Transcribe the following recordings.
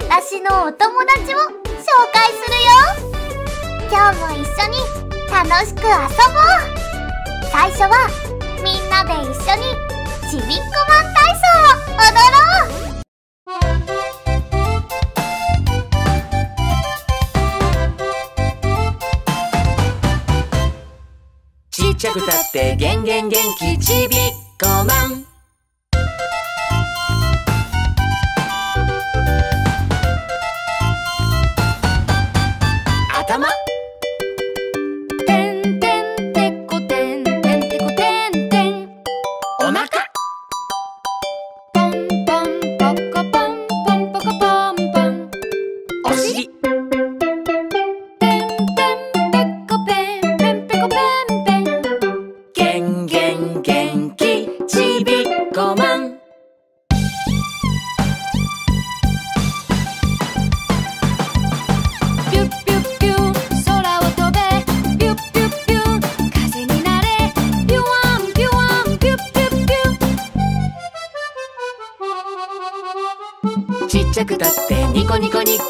私のお友達を紹介するよ。今日も一緒に楽しく遊ぼう。最初はみんなで一緒にちびっこマン体操を踊ろう。ちっちゃくたってげんげん元気ちびっこマン。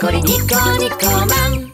우리 니꺼 니꺼맘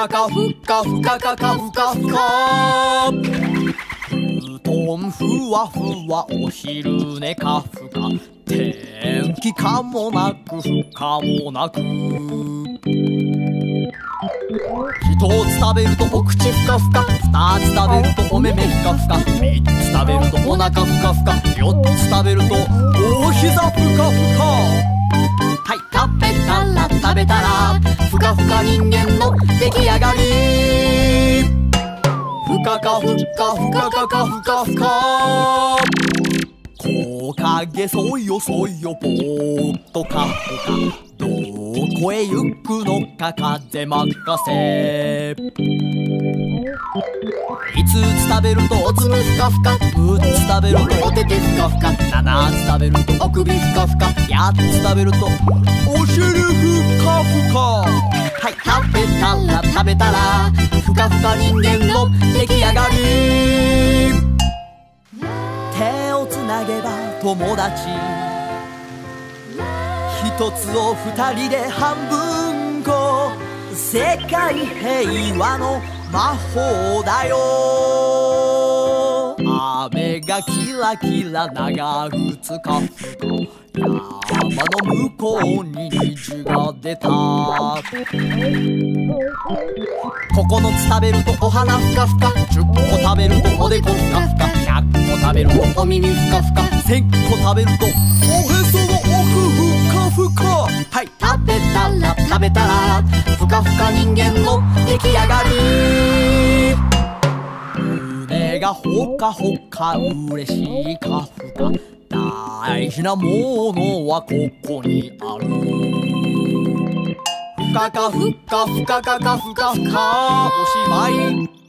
かかふかふかかかふか。ふか布団ふわふわお昼寝かふか。天気かもなくふかもなく。一つ食べるとお口ふかふか。二つ食べるとお目目ふかふか。三つ食べるとお腹ふかふか。四つ食べるとお膝ふかふか。はい食べたら食べたら。かふか人間の出来上がり。ふかかふかふかかかふかふか木陰そよそよぼーっとかほか。どこへ行くのか風任せ。5つ食べるとおつむふかふか6つ食べるとおててふかふか7つ食べるとお首ふかふか8つ食べるとお尻ふかふか。はい食べたら食べたらふかふか人間の出来上がり。手をつなげば友達。一つを二人で半分こ世界平和の魔法だよ。雨がキラキラ長ぐつか。ふか山の向こうに虹が出た。9つ食べるとお花ふかふか。10個食べるとおでこふかふか。100個食べるとお耳ふかふか1000個食べるとおへその奥ふふかはい食べたら食べたらふかふか人間の出来上がり胸がほかほか嬉しいかふか大事なものはここにあるふかかふかふかかかふかふかおしまい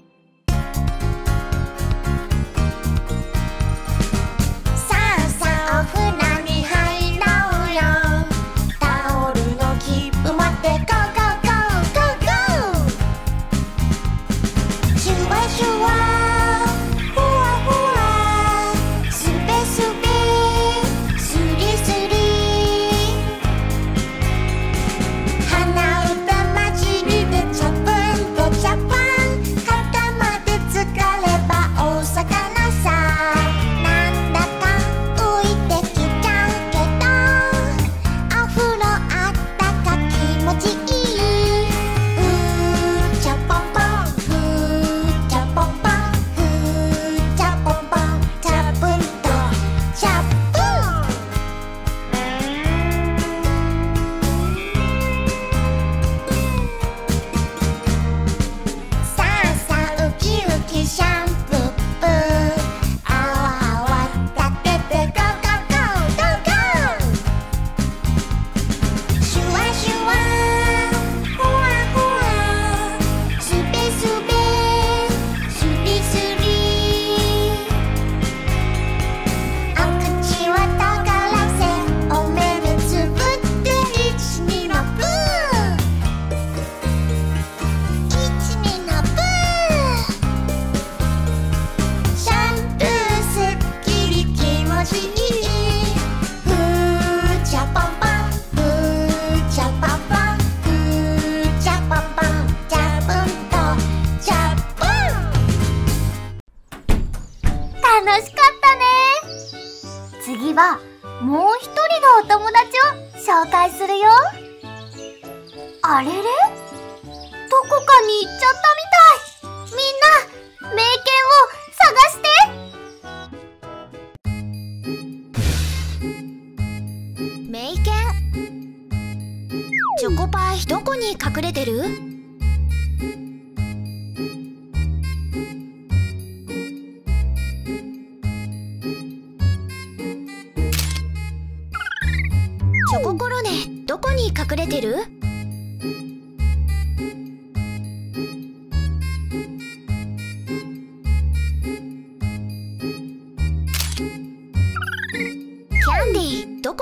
次はもう一人のお友達を紹介するよ。あれれ？どこかに行っちゃったみたい。みんな名犬を探して。名犬。チョコパイどこに隠れてる？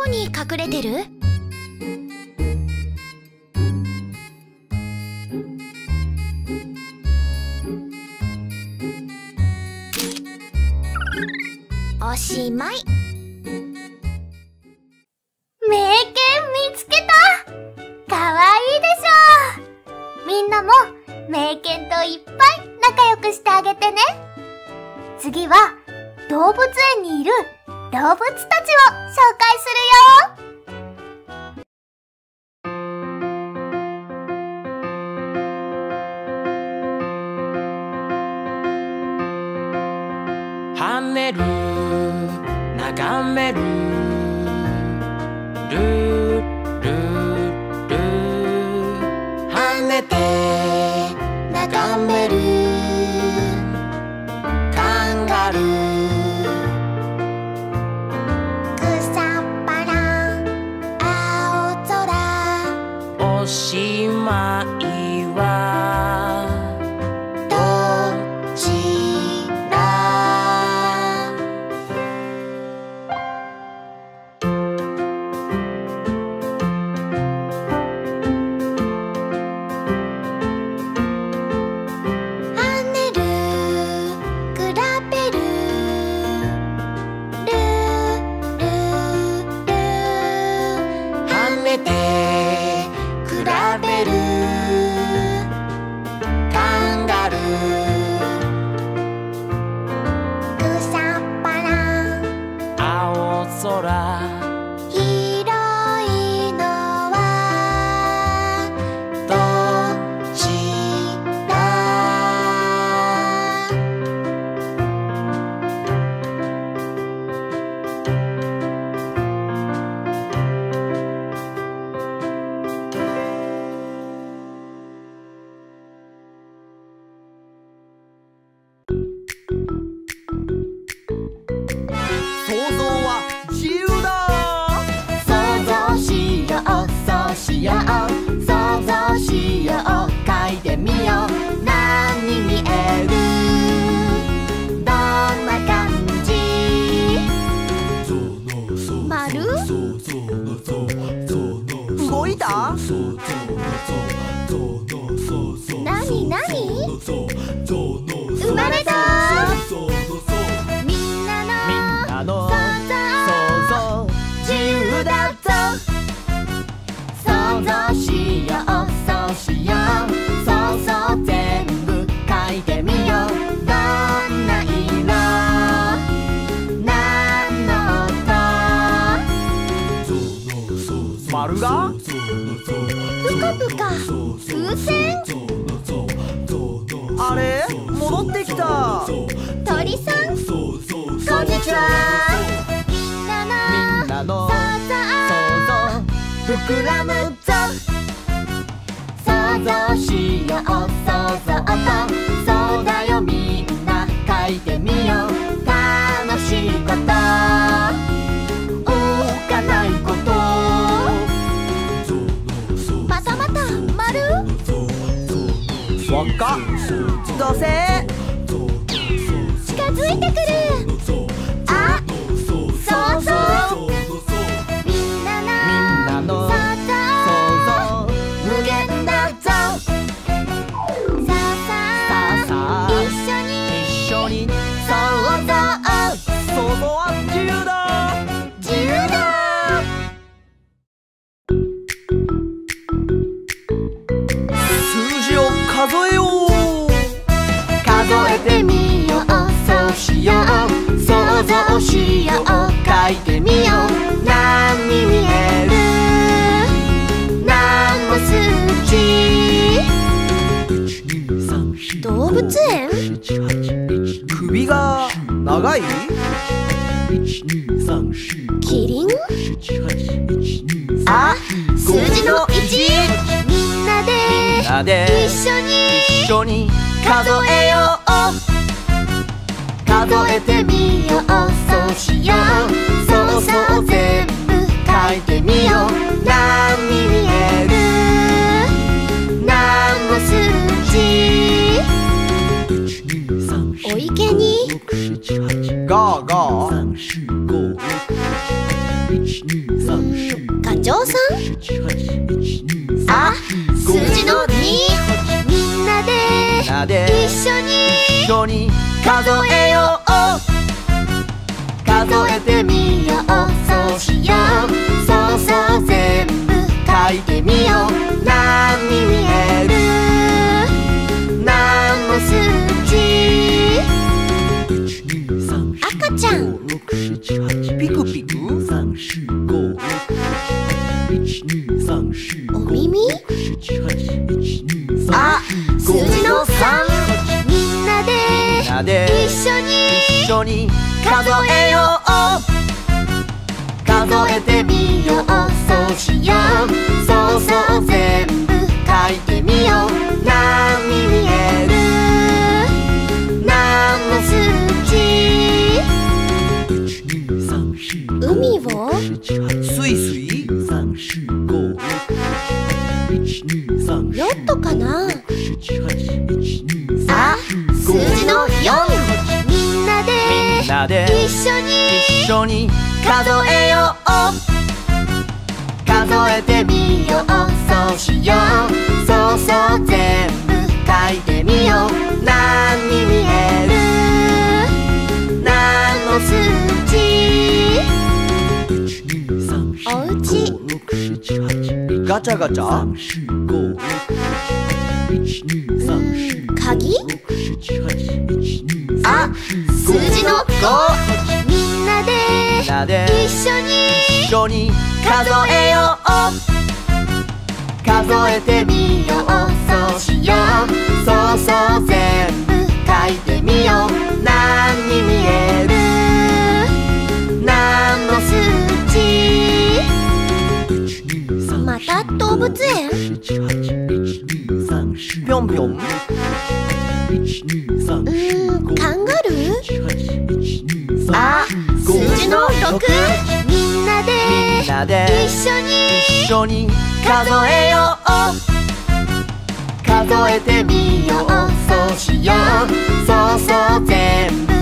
に隠れてる？眺める。眺める。戻ってきた。鳥さん。こんにちは。みんなの。そんなう想像膨らむぞ。想像しよう。想像と。近づいてくる。うしよう書いてみよう何に見える？何の数字動物園首が長い。キリン？あ数字の1みんなでんなで一緒に一緒に数えよう数えてみよう緒に。一緒に。数えよう。数えてみよう。そうしよう。そうそう全部書いてみよう。何に見える？ヨットかな？あ数字の4みんなで。みんなで。一緒に。一緒に。数えよう。数えてみよう。そうしよう。そうそう全部書いてみよう。何に見える？何の数字？おうちガチャガチャ？鍵？あ数字の5みんなでみんなで。一緒に一緒に数えよう。数えてみよう。そうしようそうそう。全部書いてみよう。何に見える？動物園？ぴょんぴょんうーんカンガルー？あ数字の6みんなでみんなで一緒に一緒に数えよう数えてみようそうしようそうそう全部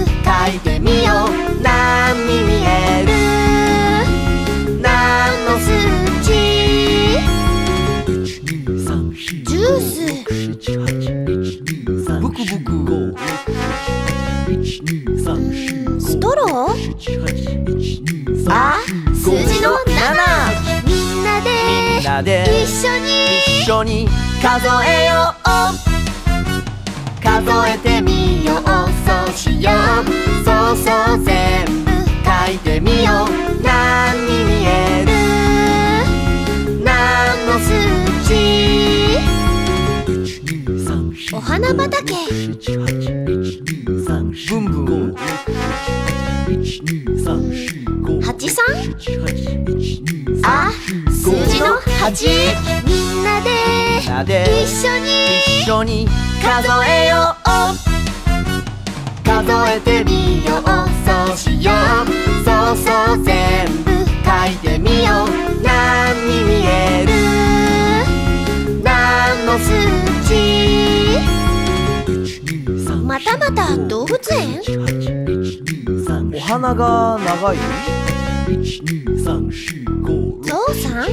緒に数えよう数えてみようそうしようそうそう全部書いてみよう何に見える何の数字お花畑ブンブン八。三あ数字の8みんなでみんなで。一緒に一緒に。数えよう。数えてみよう。そうしよう。そうそう全部書いてみよう。何に見える？何の数字またまた動物園？お花が長い？ゾウさん？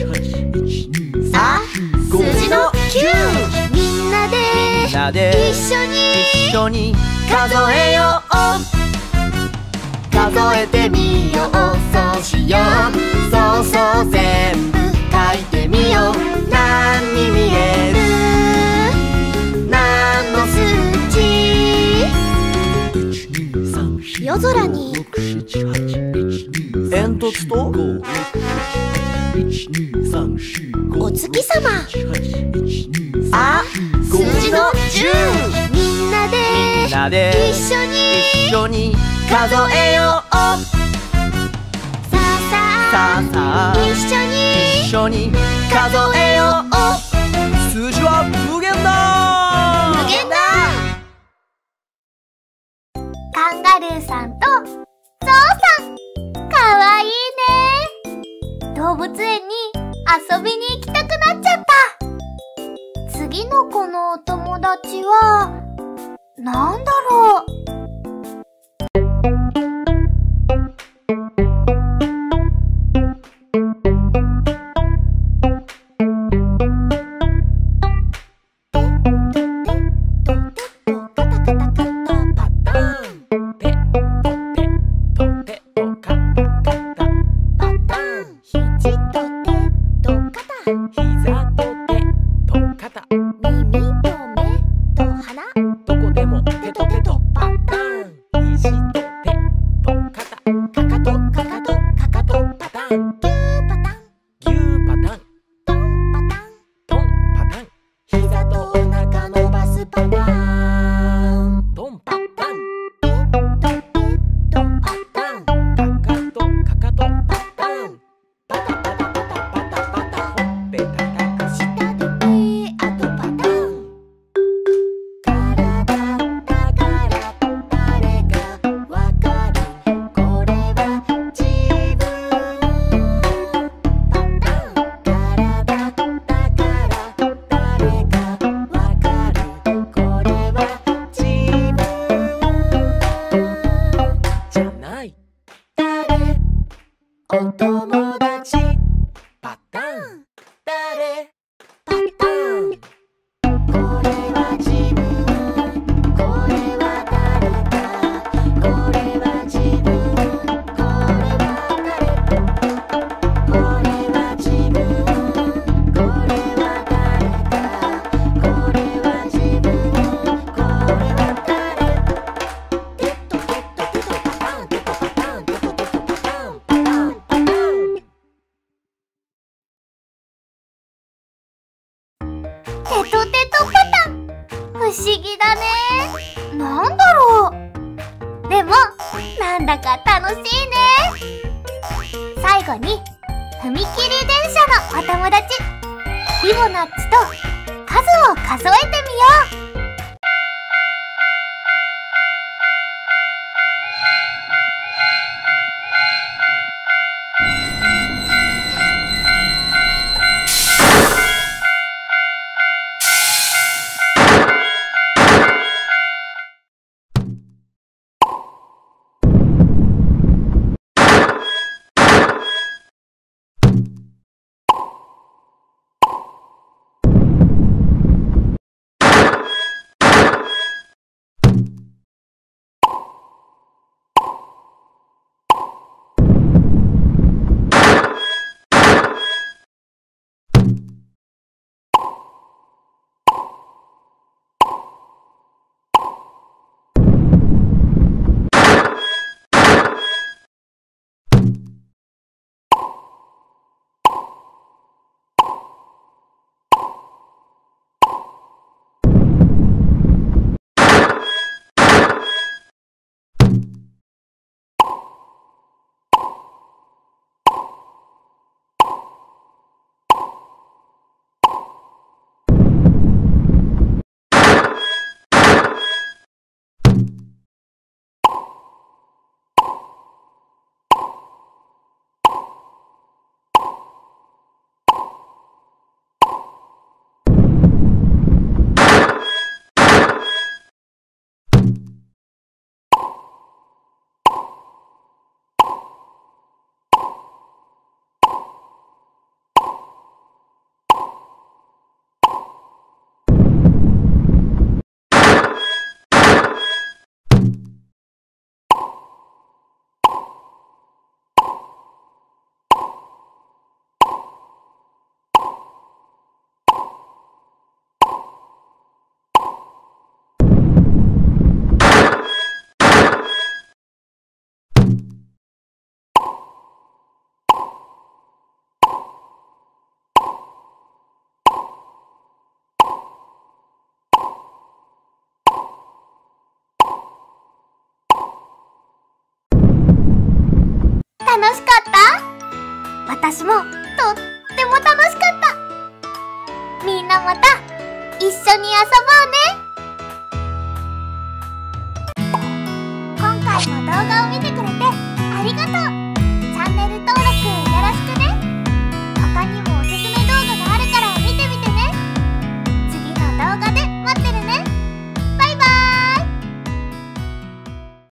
あで。一緒に。一緒に数えよう。数えてみよう。そうしよう。そうそう全部書いてみよう。何に見える？何の数値？夜空に煙突とお月様あ数字のつえみんなで。んなで。一緒に。一緒に。数えよう。さあさあ。さあ一緒に。一緒に。数えよう。数字は無限だ無限だカンガルーさんとゾウさん。かわいいね。動物園に遊びに行きたくな次の子のお友達は、なんだろう？しかった？私も。